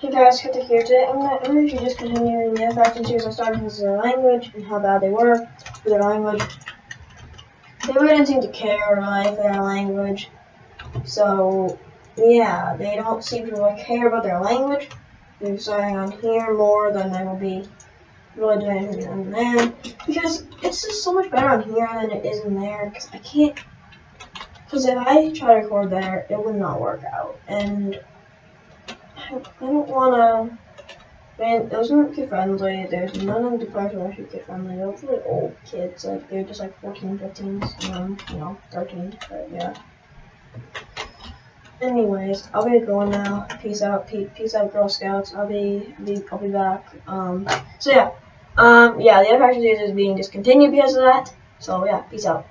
Hey guys, Kenta here. Today I'm gonna, I'm just continuing the faction series I started with their language and how bad they were with their language. They really didn't seem to care really for their language. So yeah, they don't seem to really care about their language. They're deciding on here more than they will be really doing anything on there. Because it's just so much better on here than it is in there. Because I can't. Because if I try to record there, it would not work out. And I don't wanna. Man, those aren't kid friendly. There's none of the are actually kid friendly. They're really old kids. Like they're just like 14, 15, um, you know, 13. But yeah. Anyways, I'll be going now. Peace out, peace out, Girl Scouts. I'll be, be, I'll be back. Um, so yeah, um, yeah, the other series is being discontinued because of that. So yeah, peace out.